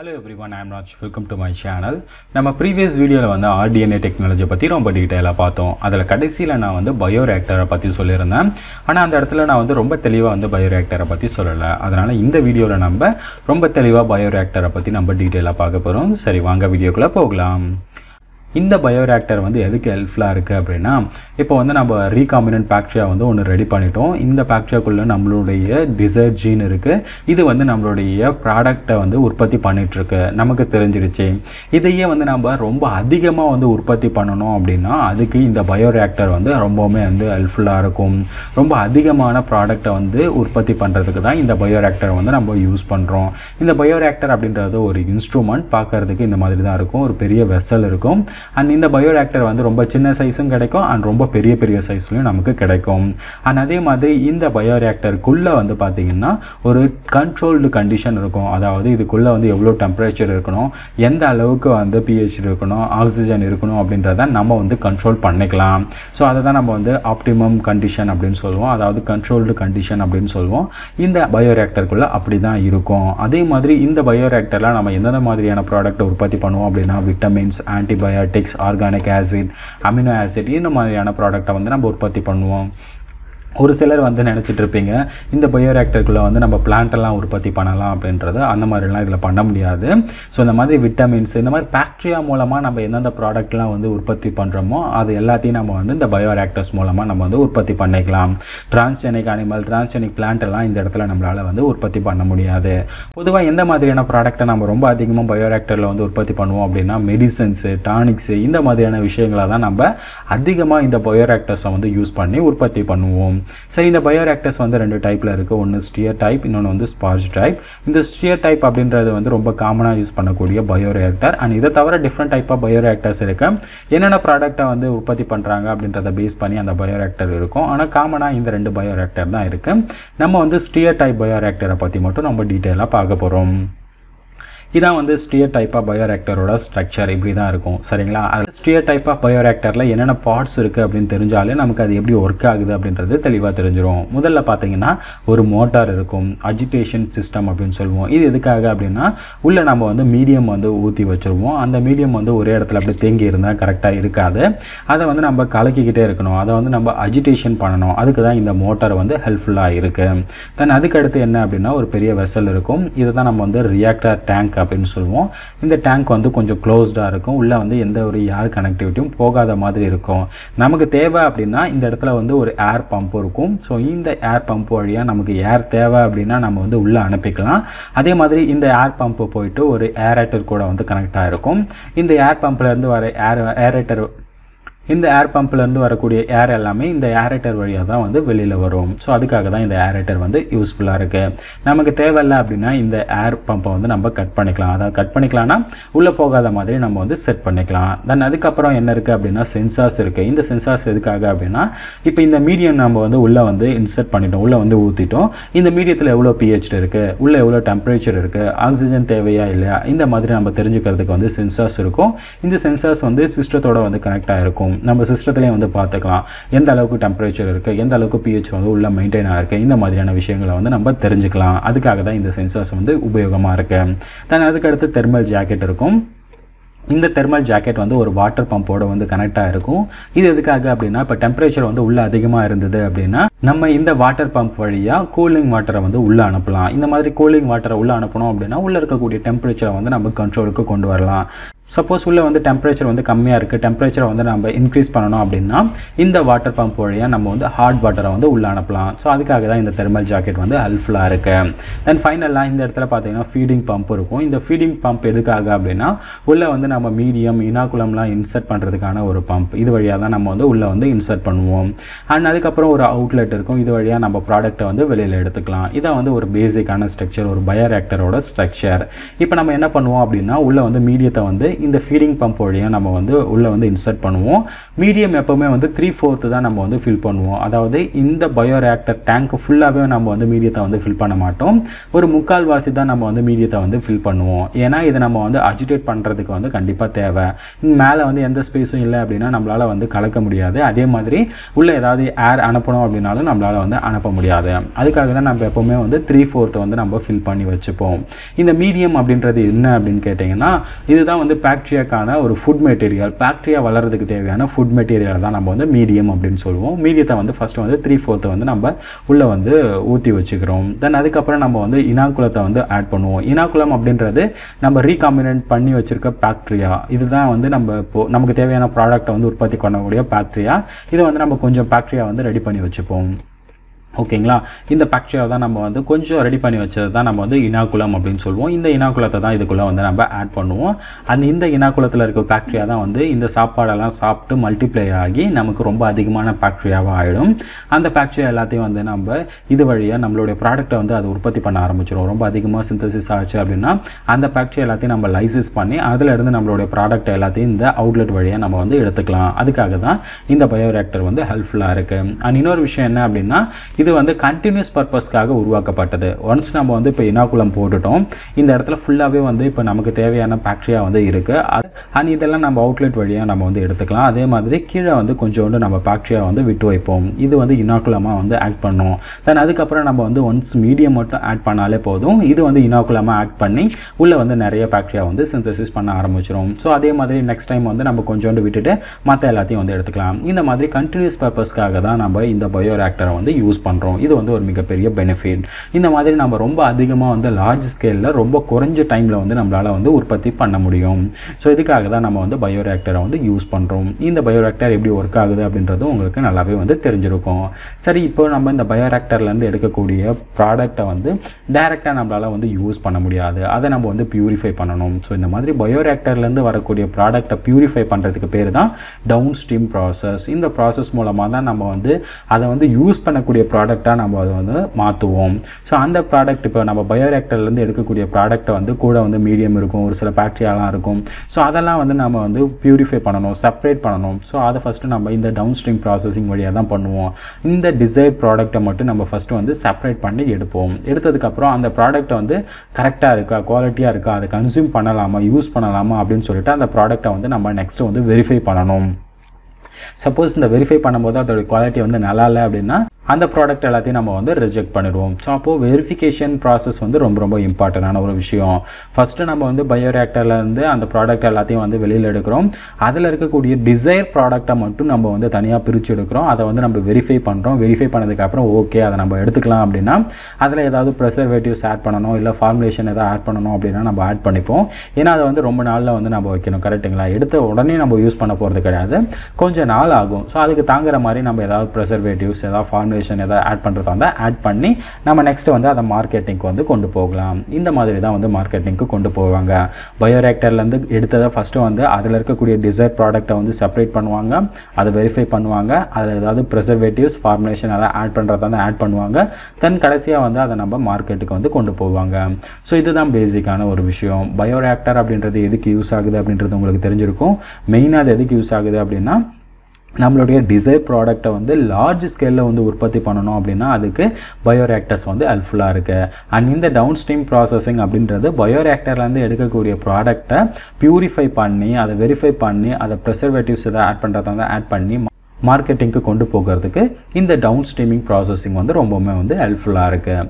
Hello everyone I'm Raj welcome to my channel நம்ம previous வீடியோவில் வந்து ஆர்டிஎன்ஏ டெக்னாலஜி பற்றி ரொம்ப டீட்டெயிலாக பார்த்தோம். அதில் கடைசியில் நான் வந்து பயோ ரியாக்டரை பற்றி சொல்லியிருந்தேன். ஆனால் அந்த இடத்துல நான் வந்து ரொம்ப தெளிவாக வந்து பயோ ரியாக்டரை பற்றி சொல்லலை. அதனால் இந்த வீடியோவில் நம்ம ரொம்ப தெளிவாக பயோ ரியாக்டரை பற்றி நம்ம டீட்டெயிலாக பார்க்க போகிறோம் சரி வாங்க வீடியோக்குள்ளே போகலாம். இந்த பயோரியாக்டர் வந்து எதுக்கு ஹெல்ப்ஃபுல்லாக இருக்குது அப்படின்னா இப்போ வந்து நம்ம ரீகாம்பினன்ட் பேக்ட்ரியா வந்து ஒன்று ரெடி பண்ணிட்டோம். இந்த பாக்டீரியாக்குள்ளே நம்மளுடைய டிசைர் ஜீன் இருக்குது இது வந்து நம்மளுடைய ப்ராடக்டை வந்து உற்பத்தி பண்ணிகிட்ருக்கு நமக்கு தெரிஞ்சிருச்சு இதையே வந்து நம்ம ரொம்ப அதிகமாக வந்து உற்பத்தி பண்ணணும் அப்படின்னா அதுக்கு இந்த பயோரியாக்டர் வந்து ரொம்பவுமே வந்து ஹெல்ப்ஃபுல்லாக இருக்கும். ரொம்ப அதிகமான ப்ராடக்டை வந்து உற்பத்தி பண்ணுறதுக்கு தான் இந்த பயோரியாக்டர் வந்து நம்ம யூஸ் பண்ணுறோம் இந்த பயோரியாக்டர் அப்படின்றது ஒரு இன்ஸ்ட்ருமெண்ட் பார்க்கறதுக்கு இந்த மாதிரி தான் இருக்கும். ஒரு பெரிய வெசல் இருக்கும். அண்ட் இந்த பயோரியாக்டர் வந்து ரொம்ப சின்ன சைஸும் கிடைக்கும். அண்ட் ரொம்ப பெரிய பெரிய சைஸ்லையும் நமக்கு கிடைக்கும். அண்ட் அதே மாதிரி இந்த பயோரியாக்டருக்குள்ளே வந்து பார்த்தீங்கன்னா ஒரு கண்ட்ரோல்டு கண்டிஷன் இருக்கும். அதாவது இதுக்குள்ளே வந்து எவ்வளோ டெம்பரேச்சர் இருக்கணும் எந்த அளவுக்கு வந்து பிஹெச் இருக்கணும் ஆக்சிஜன் இருக்கணும் அப்படின்றத நம்ம வந்து கண்ட்ரோல் பண்ணிக்கலாம். ஸோ அதை தான் நம்ம வந்து ஆப்டிமம் கண்டிஷன் அப்படின்னு சொல்லுவோம். அதாவது கண்ட்ரோல்டு கண்டிஷன் அப்படின்னு சொல்லுவோம். இந்த பயோரியாக்டருக்குள்ளே அப்படி தான் இருக்கும். அதே மாதிரி இந்த பயோரியாக்டரில் நம்ம எந்தெந்த மாதிரியான ப்ராடக்ட்டை உற்பத்தி பண்ணுவோம் அப்படின்னா vitamins antibiotics organic acid amino acid இந்த மாதிரியான ப்ராடக்ட்டை வந்து நம்ம உற்பத்தி பண்ணுவோம். ஒரு சிலர் வந்து நினச்சிட்டு இருப்பீங்க இந்த பயோரியாக்டருக்குள்ளே வந்து நம்ம பிளான்ட்டெல்லாம் எல்லாம் உற்பத்தி பண்ணலாம் அப்படின்றது அந்த மாதிரிலாம் இதில் பண்ண முடியாது. ஸோ இந்த மாதிரி விட்டமின்ஸ் இந்த மாதிரி பாக்டீரியா மூலமாக நம்ம எந்தெந்த ப்ராடக்ட்லாம் வந்து உற்பத்தி பண்ணுறோமோ அது எல்லாத்தையும் நம்ம வந்து இந்த பயோரியாக்டர்ஸ் மூலமாக நம்ம வந்து உற்பத்தி பண்ணிக்கலாம். டிரான்ஸ்ஜெனிக் அனிமல் டிரான்ஸ்ஜெனிக் பிளான்ட் எல்லாம் இந்த இடத்துல நம்மளால் வந்து உற்பத்தி பண்ண முடியாது. பொதுவாக எந்த மாதிரியான ப்ராடக்ட்டை நம்ம ரொம்ப அதிகமாக பயோரியாக்டரில் வந்து உற்பத்தி பண்ணுவோம் அப்படின்னா மெடிசன்ஸு டானிக்ஸு இந்த மாதிரியான விஷயங்களை தான் நம்ம அதிகமாக இந்த பயோரியாக்டர்ஸை வந்து யூஸ் பண்ணி உற்பத்தி பண்ணுவோம். சரி இந்த பயோரியாக்டர்ஸ் வந்து ரெண்டு டைப்பில் இருக்குது ஒன்று ஸ்டியர் டைப் இன்னொன்று வந்து ஸ்பார்ஜ் டைப் இந்த ஸ்டியர் டைப் அப்படின்றது வந்து ரொம்ப காமனாக யூஸ் பண்ணக்கூடிய பயோரியாக்டர் அண்ட் இதை தவிர டிஃப்ரெண்ட் டைப் ஆஃப் பயோரியாக்டர்ஸ் இருக்குது என்னென்ன ப்ராடக்ட்டை வந்து உற்பத்தி பண்ணுறாங்க அப்படின்றத பேஸ் பண்ணி அந்த பயோரியாக்டர் இருக்கும். ஆனால் காமனாக இந்த ரெண்டு பயோரியாக்டர் தான் இருக்குது நம்ம வந்து ஸ்டியர் டைப் பயோரியாக்டரை பற்றி மட்டும் நம்ம டீட்டெயிலாக பார்க்க போகிறோம் இதான் வந்து ஸ்டியர் டைப் ஆஃப் பயோரியாக்டரோட ஸ்ட்ரக்சர் இப்படி தான் இருக்கும். சரிங்களா? அது ஸ்டியர் டைப் ஆஃப் பயோரியாக்டரில் என்னென்ன பார்ட்ஸ் இருக்குது அப்படின்னு தெரிஞ்சாலே நமக்கு அது எப்படி ஒர்க் ஆகுது அப்படின்றது தெளிவாக தெரிஞ்சிடும் முதல்ல பார்த்தீங்கன்னா ஒரு மோட்டார் இருக்கும் அஜிடேஷன் சிஸ்டம் அப்படின்னு சொல்லுவோம். இது எதுக்காக அப்படின்னா உள்ளே நம்ம வந்து மீடியம் வந்து ஊற்றி வச்சுருவோம். அந்த மீடியம் வந்து ஒரே இடத்துல அப்படி தேங்கி இருந்தால் கரெக்டாக இருக்காது. அதை வந்து நம்ம கலக்கிக்கிட்டே இருக்கணும். அதை வந்து நம்ம அஜிடேஷன் பண்ணணும். அதுக்கு தான் இந்த மோட்டார் வந்து ஹெல்ப்ஃபுல்லாக இருக்குது தென் அதுக்கு அடுத்து என்ன அப்படின்னா ஒரு பெரிய வெசல் இருக்கும். இதை தான் நம்ம வந்து ரியாக்டர் டேங்க் அப்படின்னு சொல்லுவோம். இந்த டேங்க் வந்து கொஞ்சம் க்ளோஸ்டாக இருக்கும். உள்ளே வந்து எந்த ஒரு ஏர் கனெக்டிவிட்டியும் போகாத மாதிரி இருக்கும். நமக்கு தேவை அப்படின்னா இந்த இடத்துல வந்து ஒரு ஏர் பம்ப் இருக்கும். ஸோ இந்த ஏர் பம்ப் வழியாக நமக்கு ஏர் தேவை அப்படின்னா நம்ம வந்து உள்ளே அனுப்பிக்கலாம். அதே மாதிரி இந்த ஏர் பம்ப் போயிட்டு ஒரு ஏரேட்டர் கூட வந்து கனெக்ட் ஆகிருக்கும் இந்த ஏர் பம்ப்லேருந்து வர ஏர் ஏரேட்டர் இந்த ஏர் பம்ப்லேருந்து வரக்கூடிய ஏர் எல்லாமே இந்த ஏரேட்டர் வழியாக தான் வந்து வெளியில் வரும். ஸோ அதுக்காக தான் இந்த ஏரேட்டர் வந்து யூஸ்ஃபுல்லாக இருக்குது நமக்கு தேவையில்லை அப்படின்னா இந்த ஏர் பம்பை வந்து நம்ம கட் பண்ணிக்கலாம். அதாவது கட் பண்ணிக்கலாம்னா உள்ளே போகாத மாதிரி நம்ம வந்து செட் பண்ணிக்கலாம். தென் அதுக்கப்புறம் என்ன இருக்குது அப்படின்னா சென்சார்ஸ் இருக்குது இந்த சென்சார்ஸ் எதுக்காக அப்படின்னா இப்போ இந்த மீடியம் நம்ம வந்து உள்ளே வந்து இன்சர்ட் பண்ணிட்டோம். உள்ளே வந்து ஊற்றிட்டோம் இந்த மீடியத்தில் எவ்வளோ பிஹெச் இருக்குது உள்ளே எவ்வளோ டெம்பரேச்சர் இருக்குது ஆக்சிஜன் தேவையா இல்லையா? இந்த மாதிரி நம்ம தெரிஞ்சுக்கிறதுக்கு வந்து சென்சார்ஸ் இருக்கும். இந்த சென்சார்ஸ் வந்து சிஸ்டத்தோட வந்து கனெக்ட் ஆகிருக்கும் நம்ம சிஸ்டத்துலேயும் வந்து பார்த்துக்கலாம். எந்த அளவுக்கு டெம்பரேச்சர் இருக்குது எந்த அளவுக்கு பிஹெச் வந்து உள்ளே மெயின்டைன் ஆகிருக்கு இந்த மாதிரியான விஷயங்களை வந்து நம்ம தெரிஞ்சுக்கலாம். அதுக்காக தான் இந்த சென்சார்ஸ் வந்து உபயோகமாக இருக்குது தென் அதுக்கடுத்து தெர்மல் ஜாக்கெட் இருக்கும். இந்த தெர்மல் ஜாக்கெட் வந்து ஒரு வாட்டர் பம்போட வந்து கனெக்டாக இருக்கும். இது எதுக்காக அப்படின்னா இப்போ டெம்பரேச்சர் வந்து உள்ளே அதிகமாக இருந்தது அப்படின்னா நம்ம இந்த வாட்டர் பம்ப் வழியாக கூலிங் வாட்டரை வந்து உள்ளே அனுப்பலாம். இந்த மாதிரி கூலிங் வாட்டரை உள்ளே அனுப்பணும் அப்படின்னா உள்ளே இருக்கக்கூடிய டெம்பரேச்சரை வந்து நம்ம கண்ட்ரோலுக்கு கொண்டு வரலாம். சப்போஸ் உள்ளே வந்து டெம்பரேச்சர் வந்து கம்மியாக இருக்குது டெம்பரேச்சரை வந்து நம்ம இன்க்ரீஸ் பண்ணணும் அப்படின்னா இந்த வாட்டர் பம்ப் வழியாக நம்ம வந்து ஹாட் வாட்டரை வந்து உள்ளே அனுப்பலாம். ஸோ அதுக்காக தான் இந்த தெர்மல் ஜாக்கெட் வந்து ஹெல்ப்ஃபுல்லாக இருக்குது தென் ஃபைனலாக இந்த இடத்துல பார்த்தீங்கன்னா ஃபீடிங் பம்ப் இருக்கும். இந்த ஃபீடிங் பம்ப் எதுக்காக அப்படின்னா உள்ளே வந்து நம்ம மீடியம் இனாகுலம்லாம் இன்சர்ட் பண்ணுறதுக்கான ஒரு பம்ப் இது வழியாக தான் நம்ம வந்து உள்ளே வந்து இன்சர்ட் பண்ணுவோம். அண்ட் அதுக்கப்புறம் ஒரு அவுட்லெட் இருக்கும். இது வழியாக நம்ம ப்ராடக்ட்டை வந்து வெளியில் எடுத்துக்கலாம். இதான் வந்து ஒரு பேசிக்கான ஸ்ட்ரக்சர் ஒரு பயோரியாக்டரோட ஸ்ட்ரக்சர் இப்போ நம்ம என்ன பண்ணுவோம் அப்படின்னா உள்ளே வந்து மீடியத்தை வந்து இந்த ஃபீடிங் பம்ப் வழியாக நம்ம வந்து உள்ளே வந்து இன்சர்ட் பண்ணுவோம். மீடியம் எப்போவுமே வந்து த்ரீ ஃபோர்த்து தான் நம்ம வந்து ஃபில் பண்ணுவோம். அதாவது இந்த பயோரியாக்டர் டேங்க் ஃபுல்லாகவே நம்ம வந்து மீடியத்தை வந்து ஃபில் பண்ண மாட்டோம். ஒரு முக்கால் வாசி தான் நம்ம வந்து மீடியத்தை வந்து ஃபில் பண்ணுவோம். ஏன்னா இதை நம்ம வந்து அஜிடேட் பண்ணுறதுக்கு வந்து கண்டிப்பாக தேவை. மேலே வந்து எந்த ஸ்பேஸும் இல்லை அப்படின்னா நம்மளால் வந்து கலக்க முடியாது. அதே மாதிரி உள்ளே ஏதாவது ஏர் அனுப்பணும் அப்படின்னாலும் நம்மளால் வந்து அனுப்ப முடியாது. அதுக்காக தான் நம்ம எப்போவுமே வந்து த்ரீ ஃபோர்த்தை வந்து நம்ம ஃபில் பண்ணி வச்சுப்போம். இந்த மீடியம் அப்படின்றது என்ன அப்படின்னு கேட்டிங்கன்னா இதுதான் வந்து பாக்டீரியாக்கான ஒரு ஃபுட் மெட்டீரியல் பாக்டீரியா வளர்றதுக்கு தேவையான ஃபுட் மெட்டீரியல் தான் நம்ம வந்து மீடியம் அப்படின்னு சொல்லுவோம். மீடியத்தை வந்து ஃபஸ்ட்டு வந்து த்ரீ ஃபோர்த்தை வந்து நம்ம உள்ளே வந்து ஊற்றி வச்சுக்கிறோம். தென் அதுக்கப்புறம் நம்ம வந்து இனாக்குலத்தை வந்து ஆட் பண்ணுவோம். இனாக்குலம் அப்படின்றது நம்ம ரீகாம்பினன்ட் பண்ணி வச்சுருக்க பாக்டீரியா இதுதான் வந்து நம்ம இப்போ நமக்கு தேவையான ப்ராடக்ட்டை வந்து உற்பத்தி பண்ணக்கூடிய பாக்டீரியா இதை வந்து நம்ம கொஞ்சம் பாக்டீரியா வந்து ரெடி பண்ணி வச்சுப்போம். ஓகேங்களா? இந்த பாக்டீரியா தான் நம்ம வந்து கொஞ்சம் ரெடி பண்ணி வச்சது தான் நம்ம வந்து இனாக்குலம் அப்படின்னு சொல்லுவோம். இந்த இனாக்குலத்தை தான் இதுக்குள்ளே வந்து நம்ம ஆட் பண்ணுவோம். அந்த இந்த இனாக்குலத்தில் இருக்க பாக்டீரியா தான் வந்து இந்த சாப்பாடெல்லாம் சாப்பிட்டு மல்டிப்ளை ஆகி நமக்கு ரொம்ப அதிகமான பாக்டீரியாவாக ஆகிடும் அந்த பாக்டீரியா எல்லாத்தையும் வந்து நம்ம இது வழியாக நம்மளுடைய ப்ராடக்ட்டை வந்து அது உற்பத்தி பண்ண ஆரம்பிச்சிடும் ரொம்ப அதிகமாக சிந்தசிஸ் ஆச்சு அப்படின்னா அந்த பாக்டீரியா எல்லாத்தையும் நம்ம லைசிஸ் பண்ணி அதிலிருந்து நம்மளுடைய ப்ராடக்ட் எல்லாத்தையும் இந்த அவுட்லெட் வழியாக நம்ம வந்து எடுத்துக்கலாம். அதுக்காக தான் இந்த பயோரியாக்டர் வந்து ஹெல்ப்ஃபுல்லாக இருக்குது அண்ட் இன்னொரு விஷயம் என்ன அப்படின்னா இது வந்து கண்டினியூஸ் பர்பஸ்க்காக உருவாக்கப்பட்டது. ஒன்ஸ் நம்ம வந்து இப்போ இனாக்குலம் போட்டுட்டோம் இந்த இடத்துல ஃபுல்லாகவே வந்து இப்போ நமக்கு தேவையான ஃபேக்ட்ரியாக வந்து இருக்குது அது அண்ட் இதெல்லாம் நம்ம அவுட்லெட் வழியாக நம்ம வந்து எடுத்துக்கலாம். அதே மாதிரி கீழே வந்து கொஞ்சோண்டு நம்ம ஃபேக்ட்ரியாக வந்து விட்டு வைப்போம். இது வந்து இனாக்குலமாக வந்து ஆட் பண்ணும். தென் அதுக்கப்புறம் நம்ம வந்து ஒன்ஸ் மீடியம் மட்டும் ஆட் பண்ணாலே போதும். இது வந்து இனாக்குலமாக ஆட் பண்ணி உள்ளே வந்து நிறைய ஃபேக்ட்ரியாக வந்து சிந்தசிஸ் பண்ண ஆரம்பிச்சிடும் ஸோ அதே மாதிரி நெக்ஸ்ட் டைம் வந்து நம்ம கொஞ்சோண்டு விட்டுட்டு மற்ற எல்லாத்தையும் வந்து எடுத்துக்கலாம். இந்த மாதிரி கண்டினியூஸ் பர்பஸ்க்காக தான் நம்ம இந்த பயோரியாக்டரை வந்து யூஸ் பண்ணுறோம் இது வந்து ஒரு மிகப்பெரிய பெனிஃபிட் இந்த மாதிரி நம்ம ரொம்ப அதிகமாக வந்து லார்ஜ் ஸ்கேலில் ரொம்ப குறைஞ்ச டைமில் வந்து நம்மளால் வந்து உற்பத்தி பண்ண முடியும். ஸோ இதுக்காக தான் நம்ம வந்து பயோரியாக்டரை வந்து யூஸ் பண்ணுறோம் இந்த பயோரியாக்டர் எப்படி ஒர்க் ஆகுது அப்படின்றது உங்களுக்கு நல்லாவே வந்து தெரிஞ்சிருக்கும். சரி இப்போ நம்ம இந்த பயோரியாக்டர்லேருந்து எடுக்கக்கூடிய ப்ராடக்டை வந்து டைரெக்டாக நம்மளால் வந்து யூஸ் பண்ண முடியாது. அதை நம்ம வந்து பியூரிஃபை பண்ணணும். ஸோ இந்த மாதிரி பயோரியாக்டர்லேருந்து வரக்கூடிய ப்ராடக்டை பியூரிஃபை பண்ணுறதுக்கு பேர் தான் டவுன் ஸ்ட்ரீம் ப்ராசஸ் இந்த ப்ராசஸ் மூலமாக தான் நம்ம வந்து அதை வந்து யூஸ் பண்ணக்கூடிய ப்ராடக்டாக நம்ம அதை வந்து மாற்றுவோம் ஸோ அந்த ப்ராடக்ட் இப்போ நம்ம பயோரியாக்டர்லேருந்து எடுக்கக்கூடிய ப்ராடக்ட்டை வந்து கூட வந்து மீடியம் இருக்கும் ஒரு சில பேக்டீரியாலாம் இருக்கும். ஸோ அதெல்லாம் வந்து நம்ம வந்து ப்யூரிஃபை பண்ணணும் செப்பரேட் பண்ணணும். ஸோ அதை ஃபஸ்ட்டு நம்ம இந்த டவுன் ஸ்ட்ரீம் ப்ராசஸிங் வழியாக தான் பண்ணுவோம். இந்த டிசைர் ப்ராடக்ட்டை மட்டும் நம்ம ஃபஸ்ட்டு வந்து செப்பரேட் பண்ணி எடுப்போம். எடுத்ததுக்கப்புறம் அந்த ப்ராடக்ட்டை வந்து கரெக்டாக இருக்கா குவாலிட்டியாக இருக்கா அதை கன்சியூம் பண்ணலாமா யூஸ் பண்ணலாமா அப்படின்னு சொல்லிட்டு அந்த ப்ராடக்ட்டை வந்து நம்ம நெக்ஸ்ட்டு வந்து வெரிஃபை பண்ணணும். சப்போஸ் இந்த வெரிஃபை பண்ணும்போது அதோட குவாலிட்டி வந்து நல்லா இல்லை அப்படின்னா அந்த ப்ராடக்ட் எல்லாத்தையும் நம்ம வந்து ரிஜெக்ட் பண்ணிடுவோம். ஸோ அப்போது வெரிஃபிகேஷன் ப்ராசஸ் வந்து ரொம்ப ரொம்ப இம்பார்ட்டண்டான ஒரு விஷயம். ஃபஸ்ட்டு நம்ம வந்து பயோரியாக்டர்லேருந்து அந்த ப்ராடக்ட் எல்லாத்தையும் வந்து வெளியில் எடுக்கிறோம். அதில் இருக்கக்கூடிய டிசைர் ப்ராடக்ட்டை மட்டும் நம்ம வந்து தனியாக பிரித்து எடுக்கிறோம். அதை வந்து நம்ம வெரிஃபை பண்ணுறோம் வெரிஃபை பண்ணதுக்கப்புறம் ஓகே அதை நம்ம எடுத்துக்கலாம் அப்படின்னா அதில் ஏதாவது ப்ரெசர்வேட்டிவ்ஸ் ஆட் பண்ணணும் இல்லை ஃபார்முலேஷன் எதாவது ஆட் பண்ணணும் அப்படின்னா நம்ம ஆட் பண்ணிப்போம். ஏன்னா அதை வந்து ரொம்ப நாளில் வந்து நம்ம வைக்கணும். கரெக்டுங்களா எடுத்த உடனே நம்ம யூஸ் பண்ண போகிறது கிடையாது. கொஞ்சம் நாள் ஆகும். ஸோ அதுக்கு தாங்குற மாதிரி நம்ம ஏதாவது ப்ரெசர்வேட்டிவ்ஸ் ஏதாவது ஃபார்முலேஷன் ஏதாவது ஆட் பண்ணுறதா இருந்தால் ஆட் பண்ணி நம்ம நெக்ஸ்ட்டு வந்து அதை மார்க்கெட்டிங்க்கு வந்து கொண்டு போகலாம். இந்த மாதிரி தான் வந்து மார்க்கெட்டிங்க்கு கொண்டு போவாங்க. பயோரேக்டர்லேருந்து எடுத்ததை ஃபஸ்ட்டு வந்து அதில் இருக்கக்கூடிய டிசைர் ப்ராடக்ட்டை வந்து செப்பரேட் பண்ணுவாங்க. அதை வெரிஃபை பண்ணுவாங்க. அதில் ஏதாவது ப்ரெசர்வேட்டிவ்ஸ் ஃபார்முலேஷன் அதெல்லாம் ஆட் பண்ணுறதா இருந்தால் ஆட் பண்ணுவாங்க. தென் கடைசியாக வந்து அதை நம்ம மார்க்கெட்டுக்கு வந்து கொண்டு போவாங்க. ஸோ இதுதான் பேசிக்கான ஒரு விஷயம். பயோரியாக்டர் அப்படின்றது எதுக்கு யூஸ் ஆகுது அப்படின்றது உங்களுக்கு தெரிஞ்சிருக்கும். மெயினாக அது எதுக்கு யூஸ் ஆகுது அப்படின்னா நம்மளுடைய டிசைர் ப்ராடக்ட்டை வந்து லார்ஜ் ஸ்கேலில் வந்து உற்பத்தி பண்ணணும் அப்படின்னா அதுக்கு பயோரியாக்டர்ஸ் வந்து ஹெல்ப்ஃபுல்லாக இருக்குது அண்ட் இந்த டவுன் ஸ்ட்ரீம் ப்ராசஸிங் அப்படின்றது பயோரியாக்டர்லேருந்து எடுக்கக்கூடிய ப்ராடக்ட்டை ப்யூரிஃபை பண்ணி அதை வெரிஃபை பண்ணி அதை ப்ரெசர்வேட்டிவ்ஸ் எதாவது ஆட் பண்ணுறதா இருந்தால் ஆட் பண்ணி மார்க்கெட்டிங்க்கு கொண்டு போகிறதுக்கு இந்த டவுன் ஸ்ட்ரீமிங் ப்ராசஸிங் வந்து ரொம்பவுமே வந்து ஹெல்ப்ஃபுல்லாக இருக்குது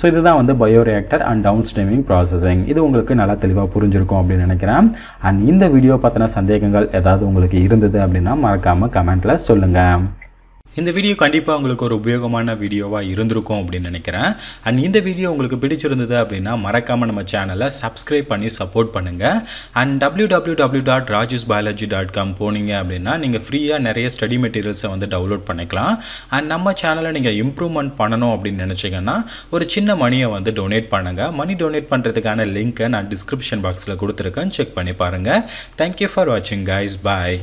ஸோ இதுதான் வந்து bioreactor and down streaming processing இது உங்களுக்கு நல்லா தெளிவாக புரிஞ்சிருக்கும் அப்படின்னு நினைக்கிறேன். அண்ட் இந்த வீடியோ பற்றின சந்தேகங்கள் ஏதாவது உங்களுக்கு இருந்தது அப்படின்னா மறக்காமல் கமெண்ட்டில் சொல்லுங்கள் இந்த வீடியோ கண்டிப்பாக உங்களுக்கு ஒரு உபயோகமான வீடியோவாக இருந்திருக்கும் அப்படின்னு நினைக்கிறேன். அண்ட் இந்த வீடியோ உங்களுக்கு பிடிச்சிருந்தது அப்படின்னா மறக்காமல் நம்ம சேனலை சப்ஸ்கிரைப் பண்ணி சப்போர்ட் பண்ணுங்கள் and W W W dot Rajesh biology dot com போனீங்க அப்படின்னா நீங்கள் ஃப்ரீயாக நிறைய ஸ்டடி மெட்டீரியல்ஸை வந்து டவுன்லோட் பண்ணிக்கலாம். அண்ட் நம்ம சேனலை நீங்கள் இம்ப்ரூவ்மெண்ட் பண்ணணும் அப்படின்னு நினச்சிங்கன்னா ஒரு சின்ன மணியை வந்து டொனேட் பண்ணுங்கள் மணி டொனேட் பண்ணுறதுக்கான லிங்க்கை நான் டிஸ்கிரிப்ஷன் பாக்ஸில் கொடுத்துருக்கேன். செக் பண்ணி பாருங்கள் தேங்க்யூ ஃபார் வாட்சிங் கைஸ் பாய்